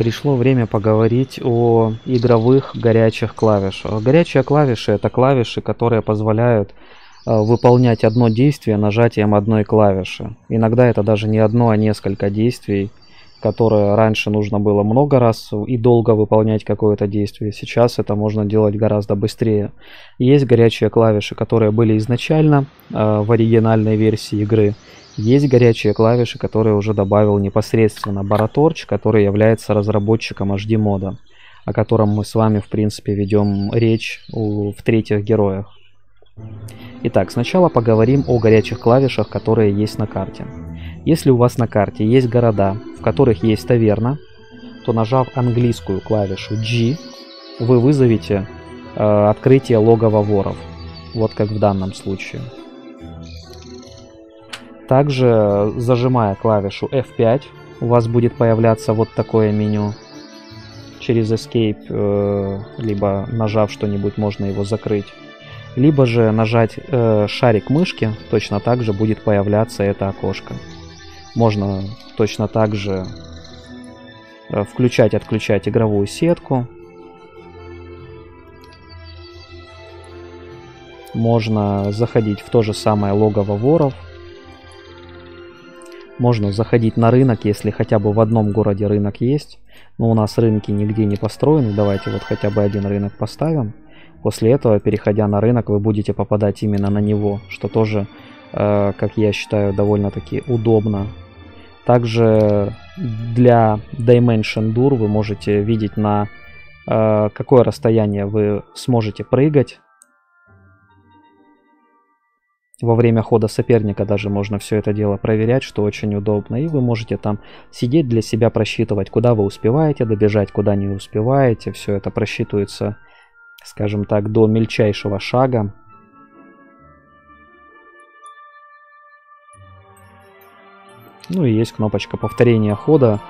Пришло время поговорить о игровых горячих клавишах. Горячие клавиши это клавиши, которые позволяют э, выполнять одно действие нажатием одной клавиши. Иногда это даже не одно, а несколько действий которое раньше нужно было много раз и долго выполнять какое-то действие. Сейчас это можно делать гораздо быстрее. Есть горячие клавиши, которые были изначально э, в оригинальной версии игры. Есть горячие клавиши, которые уже добавил непосредственно Baratorch, который является разработчиком HD мода, о котором мы с вами в принципе ведем речь в третьих героях. Итак, сначала поговорим о горячих клавишах, которые есть на карте. Если у вас на карте есть города, в которых есть таверна, то нажав английскую клавишу G, вы вызовете э, открытие логова воров. Вот как в данном случае. Также, зажимая клавишу F5, у вас будет появляться вот такое меню. Через Escape, э, либо нажав что-нибудь, можно его закрыть. Либо же нажать э, шарик мышки, точно так же будет появляться это окошко. Можно точно так же э, включать, отключать игровую сетку. Можно заходить в то же самое логово воров. Можно заходить на рынок, если хотя бы в одном городе рынок есть. Но у нас рынки нигде не построены. Давайте вот хотя бы один рынок поставим. После этого, переходя на рынок, вы будете попадать именно на него, что тоже Э, как я считаю, довольно-таки удобно. Также для Dimension Dur вы можете видеть на э, какое расстояние вы сможете прыгать. Во время хода соперника даже можно все это дело проверять, что очень удобно. И вы можете там сидеть для себя, просчитывать, куда вы успеваете добежать, куда не успеваете. Все это просчитывается, скажем так, до мельчайшего шага. Ну и есть кнопочка повторения хода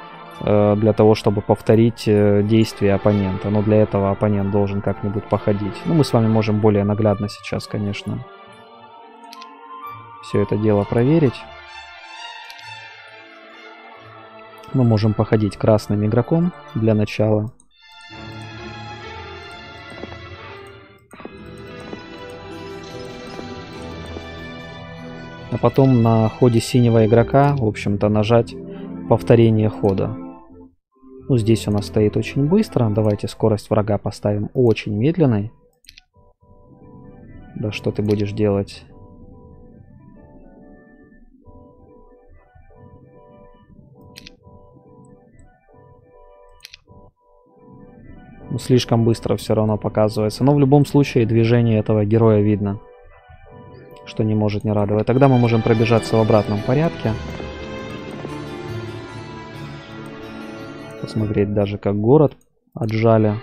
э, для того, чтобы повторить э, действия оппонента. Но для этого оппонент должен как-нибудь походить. Ну, мы с вами можем более наглядно сейчас, конечно, все это дело проверить. Мы можем походить красным игроком для начала. а потом на ходе синего игрока, в общем-то, нажать повторение хода. Ну, здесь у нас стоит очень быстро. Давайте скорость врага поставим очень медленной. Да что ты будешь делать? Слишком быстро все равно показывается. Но в любом случае движение этого героя видно что не может не радовать. Тогда мы можем пробежаться в обратном порядке. Посмотреть даже, как город отжали.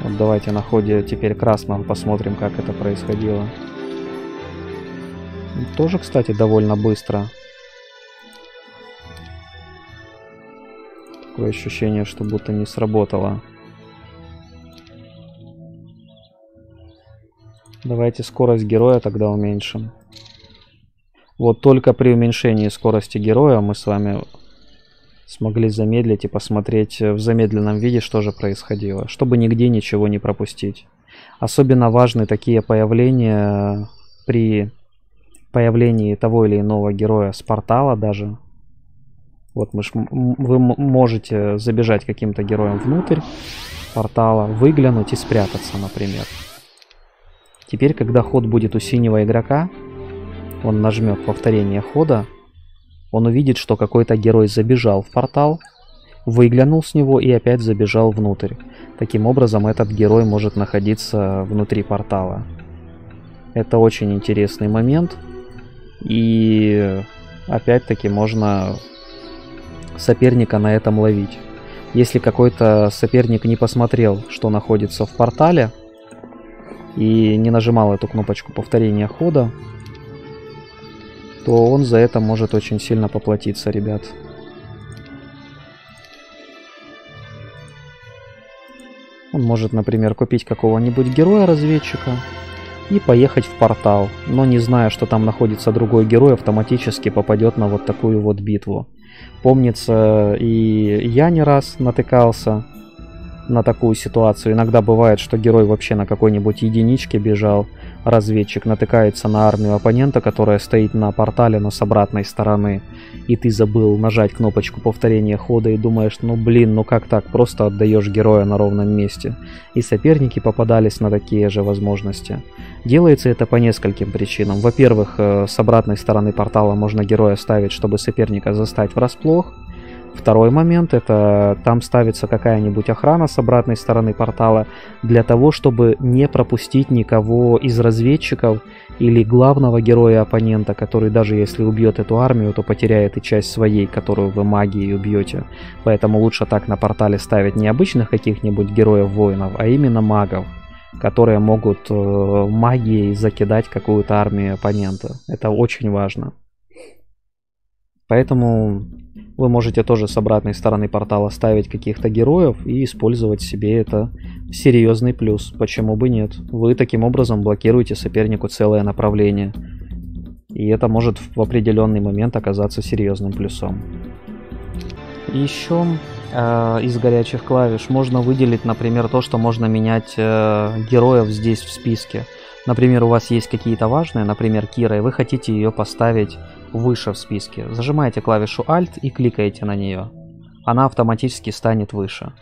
Вот давайте на ходе теперь красного посмотрим, как это происходило. Тоже, кстати, довольно быстро. Такое ощущение, что будто не сработало. Давайте скорость героя тогда уменьшим. Вот только при уменьшении скорости героя мы с вами смогли замедлить и посмотреть в замедленном виде, что же происходило, чтобы нигде ничего не пропустить. Особенно важны такие появления при появлении того или иного героя с портала даже. Вот мы ж, вы можете забежать каким-то героем внутрь портала, выглянуть и спрятаться, например. Теперь, когда ход будет у синего игрока, он нажмет повторение хода, он увидит, что какой-то герой забежал в портал, выглянул с него и опять забежал внутрь. Таким образом, этот герой может находиться внутри портала. Это очень интересный момент. И опять-таки можно соперника на этом ловить. Если какой-то соперник не посмотрел, что находится в портале, и не нажимал эту кнопочку повторения хода, то он за это может очень сильно поплатиться, ребят. Он может, например, купить какого-нибудь героя-разведчика, и поехать в портал, но не зная, что там находится другой герой, автоматически попадет на вот такую вот битву. Помнится, и я не раз натыкался на такую ситуацию. Иногда бывает, что герой вообще на какой-нибудь единичке бежал, разведчик натыкается на армию оппонента, которая стоит на портале, но с обратной стороны, и ты забыл нажать кнопочку повторения хода и думаешь, ну блин, ну как так, просто отдаешь героя на ровном месте. И соперники попадались на такие же возможности. Делается это по нескольким причинам. Во-первых, э, с обратной стороны портала можно героя ставить, чтобы соперника застать врасплох, Второй момент это там ставится какая-нибудь охрана с обратной стороны портала для того, чтобы не пропустить никого из разведчиков или главного героя оппонента, который даже если убьет эту армию, то потеряет и часть своей, которую вы магией убьете. Поэтому лучше так на портале ставить не обычных каких-нибудь героев-воинов, а именно магов которые могут э, магией закидать какую-то армию оппонента. Это очень важно. Поэтому вы можете тоже с обратной стороны портала ставить каких-то героев и использовать себе это серьезный плюс. Почему бы нет? Вы таким образом блокируете сопернику целое направление. И это может в определенный момент оказаться серьезным плюсом. Еще э, из горячих клавиш можно выделить, например, то, что можно менять э, героев здесь в списке. Например, у вас есть какие-то важные, например, Кира, и вы хотите ее поставить выше в списке. Зажимаете клавишу Alt и кликаете на нее. Она автоматически станет выше.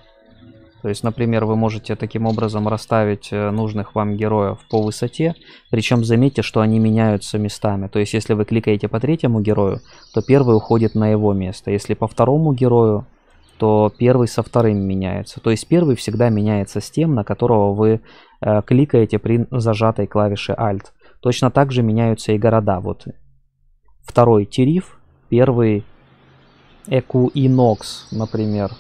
То есть, например, вы можете таким образом расставить э, нужных вам героев по высоте, причем заметьте, что они меняются местами. То есть, если вы кликаете по третьему герою, то первый уходит на его место. Если по второму герою, то первый со вторым меняется. То есть, первый всегда меняется с тем, на которого вы э, кликаете при зажатой клавише Alt. Точно так же меняются и города. Вот второй Териф, первый Экуинокс, например.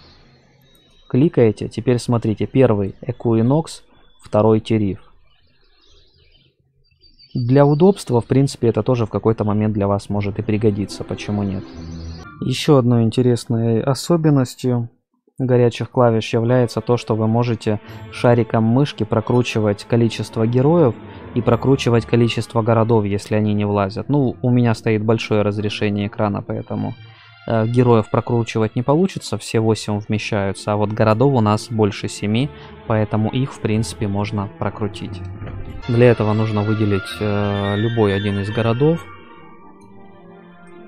Кликаете, теперь смотрите, первый Экуинокс, второй Териф. Для удобства, в принципе, это тоже в какой-то момент для вас может и пригодиться, почему нет. Еще одной интересной особенностью горячих клавиш является то, что вы можете шариком мышки прокручивать количество героев и прокручивать количество городов, если они не влазят. Ну, у меня стоит большое разрешение экрана, поэтому э, героев прокручивать не получится, все 8 вмещаются, а вот городов у нас больше 7, поэтому их, в принципе, можно прокрутить. Для этого нужно выделить э, любой один из городов,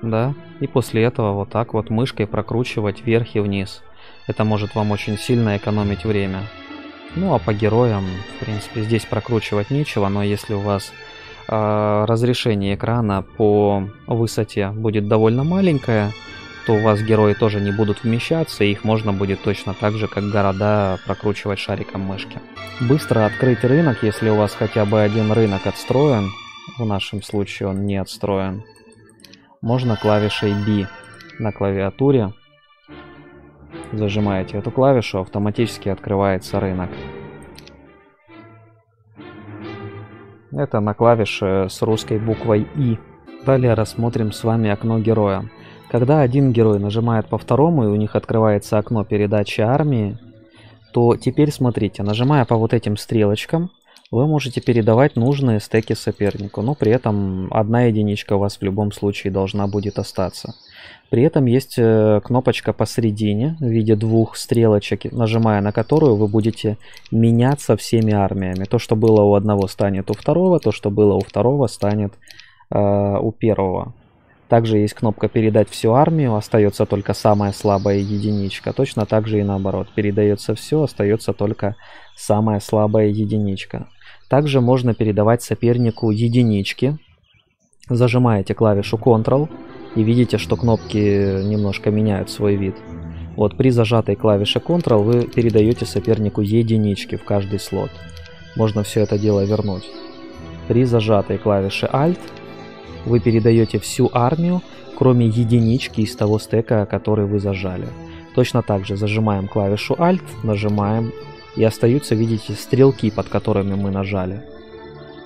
да, и после этого вот так вот мышкой прокручивать вверх и вниз. Это может вам очень сильно экономить время. Ну а по героям, в принципе, здесь прокручивать нечего, но если у вас э, разрешение экрана по высоте будет довольно маленькое, то у вас герои тоже не будут вмещаться, и их можно будет точно так же, как города, прокручивать шариком мышки. Быстро открыть рынок, если у вас хотя бы один рынок отстроен, в нашем случае он не отстроен, можно клавишей B на клавиатуре Зажимаете эту клавишу, автоматически открывается рынок. Это на клавише с русской буквой И. Далее рассмотрим с вами окно героя. Когда один герой нажимает по второму и у них открывается окно передачи армии, то теперь смотрите, нажимая по вот этим стрелочкам, вы можете передавать нужные стеки сопернику, но при этом одна единичка у вас в любом случае должна будет остаться. При этом есть э, кнопочка посередине в виде двух стрелочек, нажимая на которую вы будете меняться всеми армиями. То, что было у одного, станет у второго, то, что было у второго, станет э, у первого. Также есть кнопка «Передать всю армию», остается только самая слабая единичка. Точно так же и наоборот. Передается все, остается только самая слабая единичка. Также можно передавать сопернику единички. Зажимаете клавишу Ctrl и видите, что кнопки немножко меняют свой вид. Вот при зажатой клавише Ctrl вы передаете сопернику единички в каждый слот. Можно все это дело вернуть. При зажатой клавише Alt вы передаете всю армию, кроме единички из того стека, который вы зажали. Точно так же зажимаем клавишу Alt, нажимаем и остаются, видите, стрелки, под которыми мы нажали.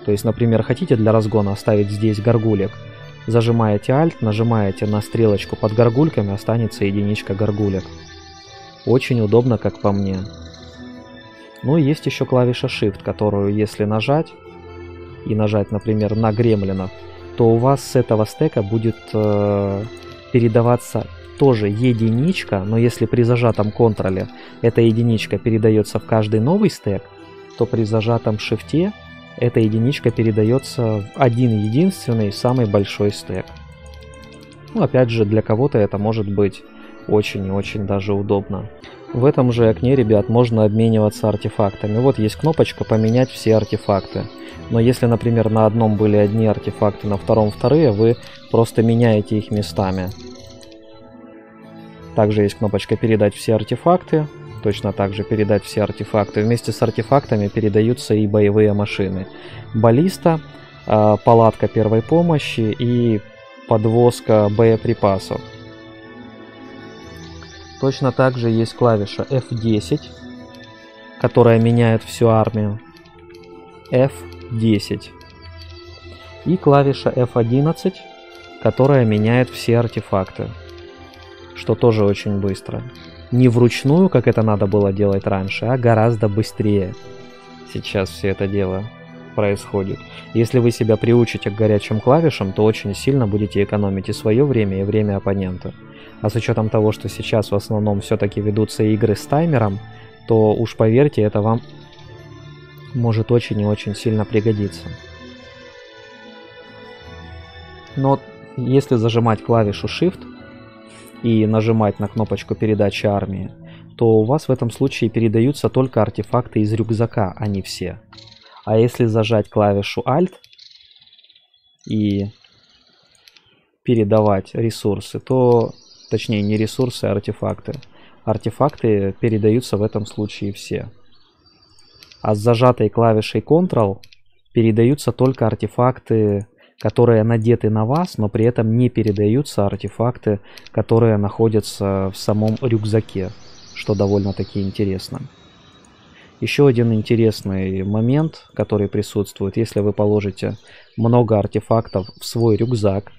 То есть, например, хотите для разгона оставить здесь горгулек, Зажимаете Alt, нажимаете на стрелочку под горгульками, останется единичка горгулек. Очень удобно, как по мне. Ну и есть еще клавиша Shift, которую если нажать, и нажать, например, на гремлинов, то у вас с этого стека будет э, передаваться тоже единичка, но если при зажатом контроле эта единичка передается в каждый новый стек, то при зажатом шифте эта единичка передается в один единственный самый большой стек. Ну, опять же, для кого-то это может быть очень и очень даже удобно. В этом же окне, ребят, можно обмениваться артефактами. Вот есть кнопочка «Поменять все артефакты». Но если, например, на одном были одни артефакты, на втором вторые, вы просто меняете их местами. Также есть кнопочка «Передать все артефакты». Точно так же передать все артефакты. Вместе с артефактами передаются и боевые машины. Баллиста, а, палатка первой помощи и подвозка боеприпасов. Точно так же есть клавиша F10, которая меняет всю армию. F10. И клавиша F11, которая меняет все артефакты. Что тоже очень быстро. Не вручную, как это надо было делать раньше, а гораздо быстрее. Сейчас все это дело происходит. Если вы себя приучите к горячим клавишам, то очень сильно будете экономить и свое время, и время оппонента. А с учетом того, что сейчас в основном все-таки ведутся игры с таймером, то уж поверьте, это вам может очень и очень сильно пригодиться. Но если зажимать клавишу Shift и нажимать на кнопочку передачи армии, то у вас в этом случае передаются только артефакты из рюкзака, а не все. А если зажать клавишу Alt и передавать ресурсы, то Точнее, не ресурсы, а артефакты. Артефакты передаются в этом случае все. А с зажатой клавишей Ctrl передаются только артефакты, которые надеты на вас, но при этом не передаются артефакты, которые находятся в самом рюкзаке, что довольно-таки интересно. Еще один интересный момент, который присутствует, если вы положите много артефактов в свой рюкзак,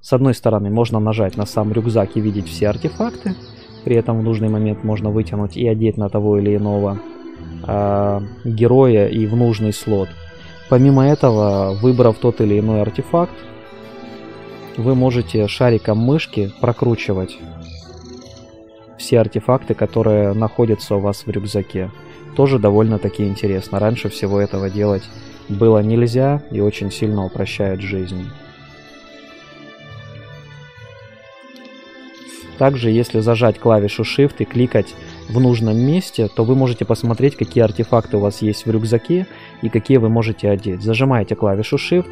с одной стороны можно нажать на сам рюкзак и видеть все артефакты, при этом в нужный момент можно вытянуть и одеть на того или иного э, героя и в нужный слот. Помимо этого, выбрав тот или иной артефакт, вы можете шариком мышки прокручивать все артефакты, которые находятся у вас в рюкзаке. Тоже довольно-таки интересно. Раньше всего этого делать было нельзя и очень сильно упрощает жизнь. Также, если зажать клавишу Shift и кликать в нужном месте, то вы можете посмотреть, какие артефакты у вас есть в рюкзаке и какие вы можете одеть. Зажимаете клавишу Shift,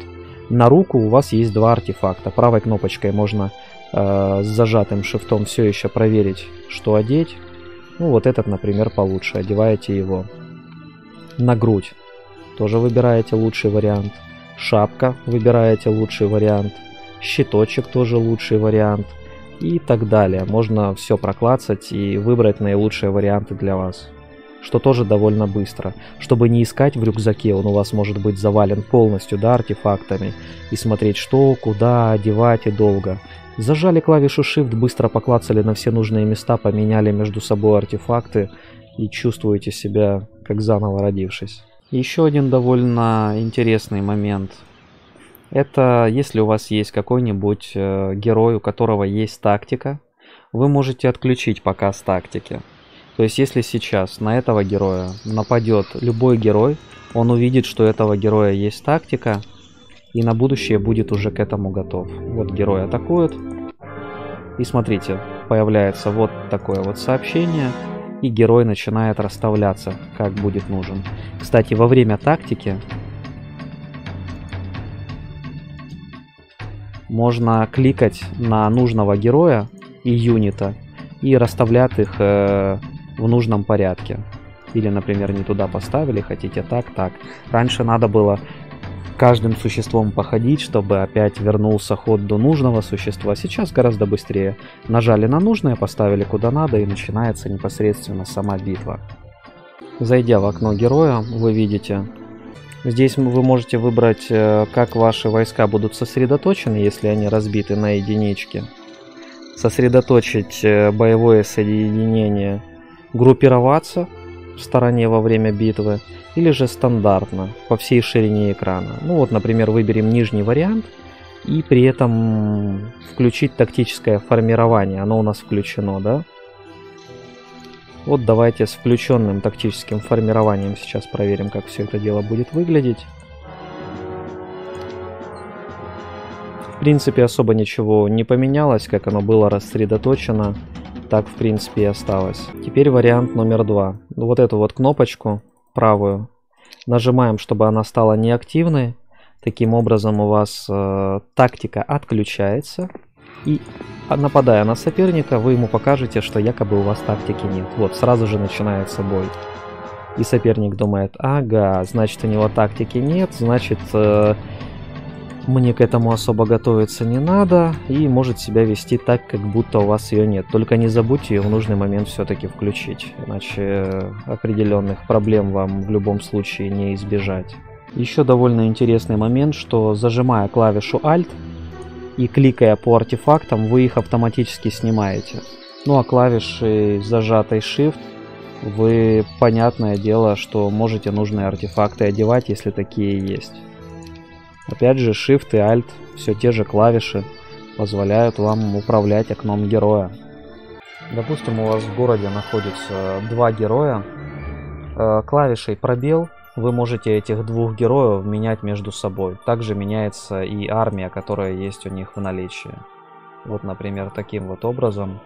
на руку у вас есть два артефакта. Правой кнопочкой можно э, с зажатым шифтом все еще проверить, что одеть. Ну вот этот, например, получше. Одеваете его. На грудь тоже выбираете лучший вариант. Шапка выбираете лучший вариант. Щиточек тоже лучший вариант и так далее. Можно все проклацать и выбрать наилучшие варианты для вас. Что тоже довольно быстро. Чтобы не искать в рюкзаке, он у вас может быть завален полностью да, артефактами. И смотреть что, куда, одевать и долго. Зажали клавишу Shift, быстро поклацали на все нужные места, поменяли между собой артефакты и чувствуете себя как заново родившись. Еще один довольно интересный момент – это если у вас есть какой-нибудь э, герой, у которого есть тактика, вы можете отключить показ тактики. То есть если сейчас на этого героя нападет любой герой, он увидит, что этого героя есть тактика, и на будущее будет уже к этому готов. Вот герой атакует, и смотрите, появляется вот такое вот сообщение, и герой начинает расставляться, как будет нужен. Кстати, во время тактики можно кликать на нужного героя и юнита и расставлять их э, в нужном порядке. Или, например, не туда поставили, хотите так, так. Раньше надо было каждым существом походить, чтобы опять вернулся ход до нужного существа. Сейчас гораздо быстрее. Нажали на нужное, поставили куда надо и начинается непосредственно сама битва. Зайдя в окно героя, вы видите Здесь вы можете выбрать, э, как ваши войска будут сосредоточены, если они разбиты на единички. Сосредоточить э, боевое соединение, группироваться в стороне во время битвы или же стандартно по всей ширине экрана. Ну вот, например, выберем нижний вариант и при этом включить тактическое формирование. Оно у нас включено, да? Вот давайте с включенным тактическим формированием сейчас проверим, как все это дело будет выглядеть. В принципе, особо ничего не поменялось, как оно было рассредоточено, так в принципе и осталось. Теперь вариант номер два. Вот эту вот кнопочку правую нажимаем, чтобы она стала неактивной. Таким образом у вас э, тактика отключается. И нападая на соперника, вы ему покажете, что якобы у вас тактики нет. Вот, сразу же начинается бой. И соперник думает, ага, значит у него тактики нет, значит... Э, мне к этому особо готовиться не надо, и может себя вести так, как будто у вас ее нет. Только не забудьте ее в нужный момент все-таки включить, иначе определенных проблем вам в любом случае не избежать. Еще довольно интересный момент, что зажимая клавишу Alt и кликая по артефактам, вы их автоматически снимаете. Ну а клавишей зажатой Shift вы, понятное дело, что можете нужные артефакты одевать, если такие есть. Опять же, Shift и Alt, все те же клавиши, позволяют вам управлять окном героя. Допустим, у вас в городе находится два героя. Э, клавишей пробел вы можете этих двух героев менять между собой. Также меняется и армия, которая есть у них в наличии. Вот, например, таким вот образом.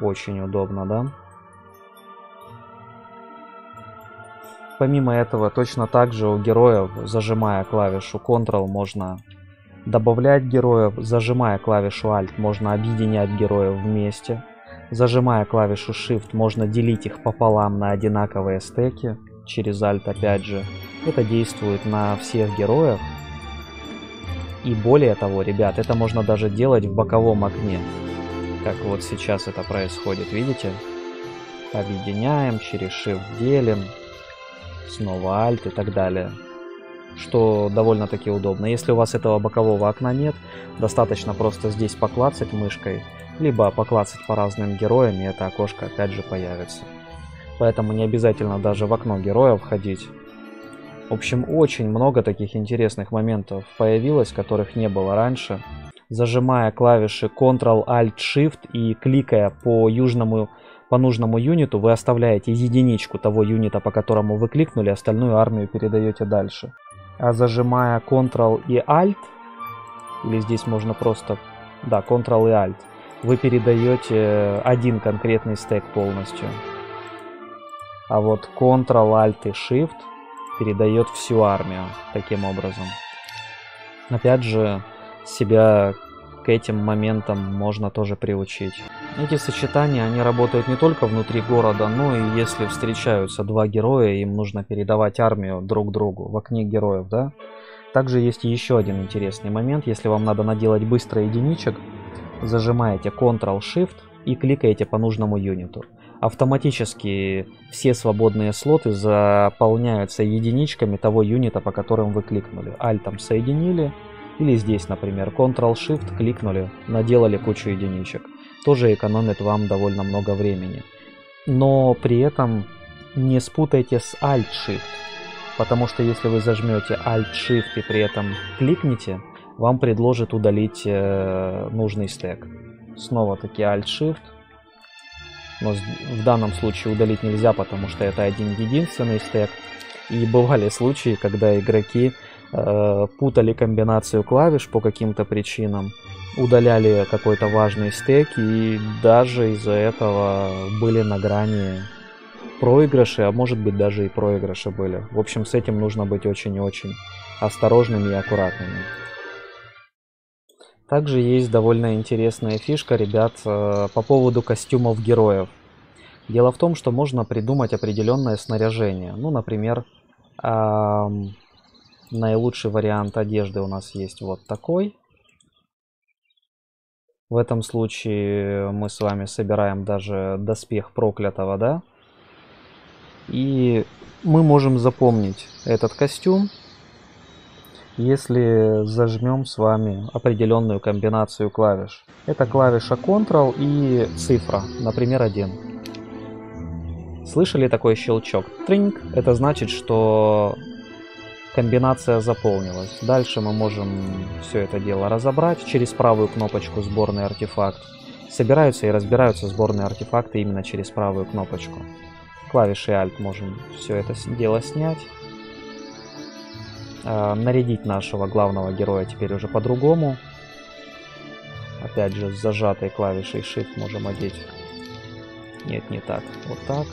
Очень удобно, да? Помимо этого, точно так же у героев, зажимая клавишу Ctrl, можно добавлять героев, зажимая клавишу Alt, можно объединять героев вместе. Зажимая клавишу Shift, можно делить их пополам на одинаковые стеки, через Alt опять же. Это действует на всех героев. И более того, ребят, это можно даже делать в боковом окне. Как вот сейчас это происходит, видите? Объединяем, через Shift делим, снова Alt и так далее. Что довольно-таки удобно. Если у вас этого бокового окна нет, достаточно просто здесь поклацать мышкой, либо поклацать по разным героям, и это окошко опять же появится. Поэтому не обязательно даже в окно героя входить. В общем, очень много таких интересных моментов появилось, которых не было раньше. Зажимая клавиши Ctrl-Alt-Shift и кликая по южному по нужному юниту вы оставляете единичку того юнита, по которому вы кликнули, остальную армию передаете дальше. А зажимая Ctrl и Alt, или здесь можно просто, да, Ctrl и Alt, вы передаете один конкретный стек полностью. А вот Ctrl, Alt и Shift передает всю армию таким образом. Опять же, себя к этим моментам можно тоже приучить. Эти сочетания, они работают не только внутри города, но и если встречаются два героя, им нужно передавать армию друг другу в окне героев, да? Также есть еще один интересный момент, если вам надо наделать быстро единичек, зажимаете Ctrl-Shift и кликаете по нужному юниту. Автоматически все свободные слоты заполняются единичками того юнита, по которым вы кликнули. Альтом соединили, или здесь, например, Ctrl-Shift кликнули, наделали кучу единичек. Тоже экономит вам довольно много времени. Но при этом не спутайте с Alt-Shift. Потому что если вы зажмете Alt-Shift и при этом кликните, вам предложит удалить э, нужный стек. Снова таки Alt-Shift. Но в данном случае удалить нельзя, потому что это один единственный стек. И бывали случаи, когда игроки Э, путали комбинацию клавиш по каким-то причинам, удаляли какой-то важный стек и даже из-за этого были на грани проигрыши, а может быть даже и проигрыши были. В общем, с этим нужно быть очень и очень осторожными и аккуратными. Также есть довольно интересная фишка, ребят, э, по поводу костюмов героев. Дело в том, что можно придумать определенное снаряжение. Ну, например, Наилучший вариант одежды у нас есть вот такой. В этом случае мы с вами собираем даже доспех проклятого, да? И мы можем запомнить этот костюм, если зажмем с вами определенную комбинацию клавиш. Это клавиша Ctrl и цифра, например, 1. Слышали такой щелчок? Тринг. Это значит, что комбинация заполнилась. Дальше мы можем все это дело разобрать через правую кнопочку «Сборный артефакт». Собираются и разбираются сборные артефакты именно через правую кнопочку. Клавишей Alt можем все это дело снять. Э, нарядить нашего главного героя теперь уже по-другому. Опять же, с зажатой клавишей Shift можем одеть. Нет, не так. Вот так.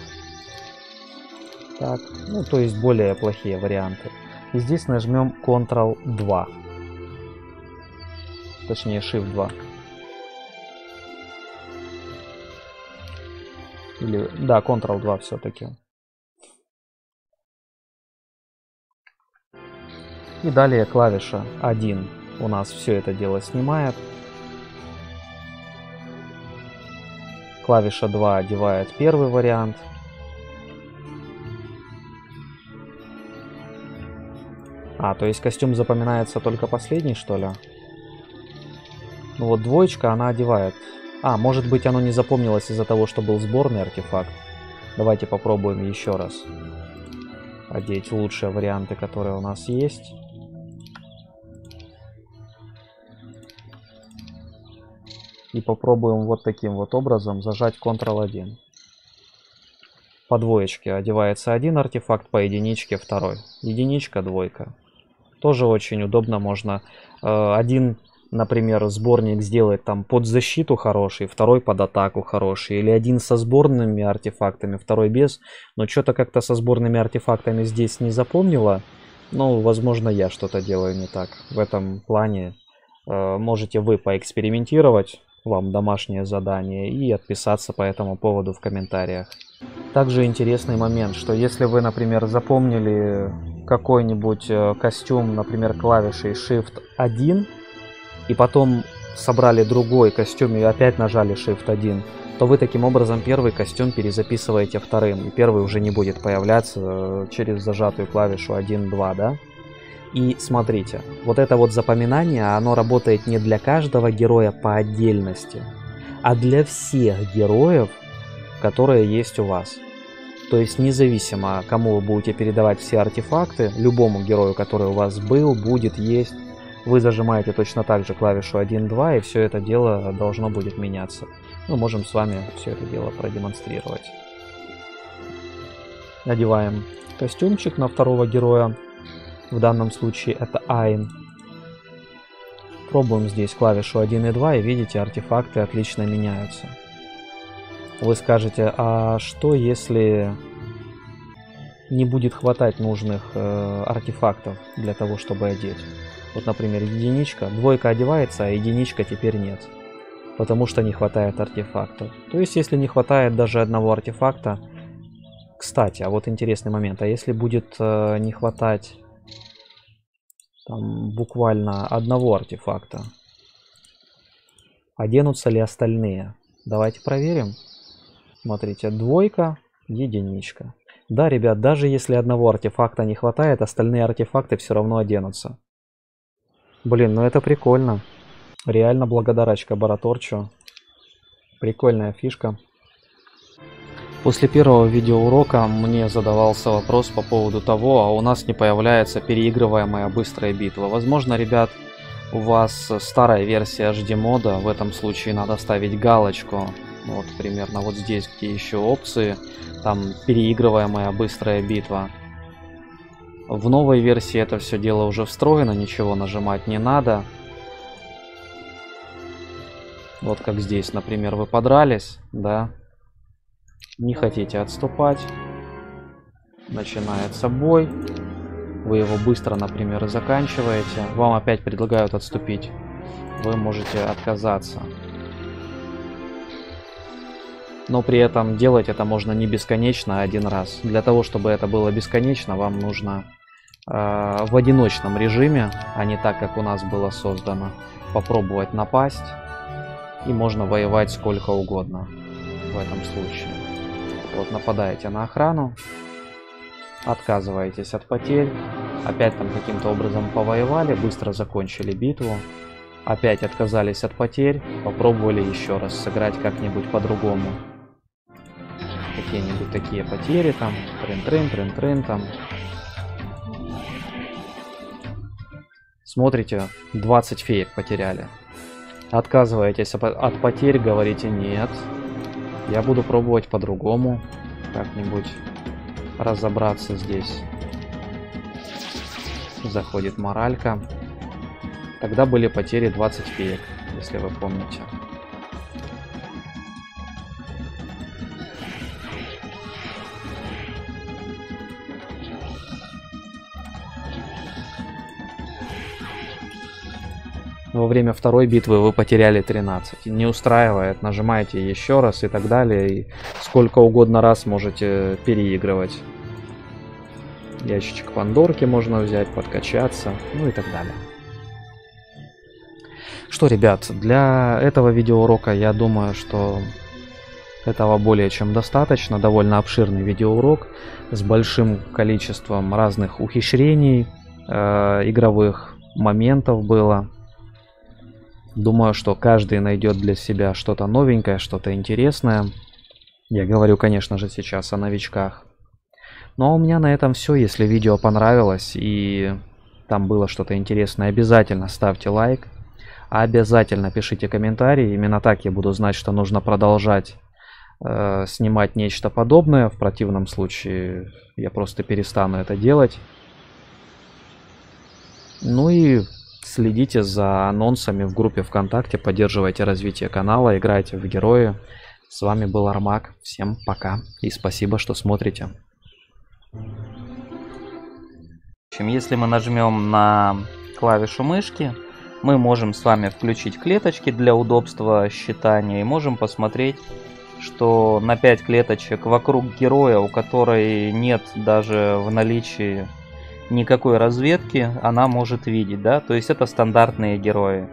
Так. Ну, то есть более плохие варианты. И здесь нажмем Ctrl-2. Точнее, Shift-2. Или, да, Ctrl-2 все-таки. И далее клавиша 1 у нас все это дело снимает. Клавиша 2 одевает первый вариант. А, то есть костюм запоминается только последний, что ли? Ну вот двоечка, она одевает. А, может быть оно не запомнилось из-за того, что был сборный артефакт. Давайте попробуем еще раз. Одеть лучшие варианты, которые у нас есть. И попробуем вот таким вот образом зажать Ctrl-1. По двоечке одевается один артефакт, по единичке второй. Единичка, двойка. Тоже очень удобно, можно э, один, например, сборник сделать там под защиту хороший, второй под атаку хороший, или один со сборными артефактами, второй без. Но что-то как-то со сборными артефактами здесь не запомнила. Ну, возможно, я что-то делаю не так. В этом плане э, можете вы поэкспериментировать вам домашнее задание и отписаться по этому поводу в комментариях. Также интересный момент, что если вы, например, запомнили какой-нибудь э, костюм, например, клавишей Shift 1, и потом собрали другой костюм и опять нажали Shift 1, то вы таким образом первый костюм перезаписываете вторым, и первый уже не будет появляться э, через зажатую клавишу 1-2, да? И смотрите, вот это вот запоминание, оно работает не для каждого героя по отдельности, а для всех героев, которые есть у вас. То есть независимо, кому вы будете передавать все артефакты, любому герою, который у вас был, будет, есть, вы зажимаете точно так же клавишу 1-2, и все это дело должно будет меняться. Мы можем с вами все это дело продемонстрировать. Надеваем костюмчик на второго героя. В данном случае это Айн. Пробуем здесь клавишу 1 и 2 и видите, артефакты отлично меняются. Вы скажете, а что если не будет хватать нужных э, артефактов для того, чтобы одеть? Вот, например, единичка, двойка одевается, а единичка теперь нет. Потому что не хватает артефактов. То есть, если не хватает даже одного артефакта... Кстати, а вот интересный момент. А если будет э, не хватать там буквально одного артефакта. Оденутся ли остальные? Давайте проверим. Смотрите, двойка, единичка. Да, ребят, даже если одного артефакта не хватает, остальные артефакты все равно оденутся. Блин, ну это прикольно. Реально благодарочка Бараторчу. Прикольная фишка. После первого видеоурока мне задавался вопрос по поводу того, а у нас не появляется переигрываемая быстрая битва. Возможно, ребят, у вас старая версия HD мода, в этом случае надо ставить галочку. Вот примерно вот здесь, где еще опции, там переигрываемая быстрая битва. В новой версии это все дело уже встроено, ничего нажимать не надо. Вот как здесь, например, вы подрались, да, не хотите отступать. Начинается бой. Вы его быстро, например, заканчиваете. Вам опять предлагают отступить. Вы можете отказаться. Но при этом делать это можно не бесконечно, а один раз. Для того, чтобы это было бесконечно, вам нужно э, в одиночном режиме, а не так, как у нас было создано, попробовать напасть. И можно воевать сколько угодно в этом случае. Вот нападаете на охрану, отказываетесь от потерь, опять там каким-то образом повоевали, быстро закончили битву, опять отказались от потерь, попробовали еще раз сыграть как-нибудь по-другому. какие-нибудь такие потери там, трын-трын, трын-трын там. Смотрите, 20 феек потеряли. Отказываетесь от потерь, говорите нет. Я буду пробовать по-другому. Как-нибудь разобраться здесь. Заходит моралька. Тогда были потери 20 феек, если вы помните. Во время второй битвы вы потеряли 13. Не устраивает, нажимаете еще раз и так далее. И сколько угодно раз можете переигрывать. Ящичек Пандорки можно взять, подкачаться, ну и так далее. Что, ребят, для этого видеоурока я думаю, что этого более чем достаточно. Довольно обширный видеоурок с большим количеством разных ухищрений, э, игровых моментов было. Думаю, что каждый найдет для себя что-то новенькое, что-то интересное. Я говорю, конечно же, сейчас о новичках. Ну а у меня на этом все. Если видео понравилось и там было что-то интересное, обязательно ставьте лайк. Обязательно пишите комментарии. Именно так я буду знать, что нужно продолжать э, снимать нечто подобное. В противном случае я просто перестану это делать. Ну и Следите за анонсами в группе ВКонтакте, поддерживайте развитие канала, играйте в герои. С вами был Армак. Всем пока и спасибо, что смотрите. Если мы нажмем на клавишу мышки, мы можем с вами включить клеточки для удобства считания и можем посмотреть, что на 5 клеточек вокруг героя, у которой нет даже в наличии никакой разведки она может видеть, да, то есть это стандартные герои.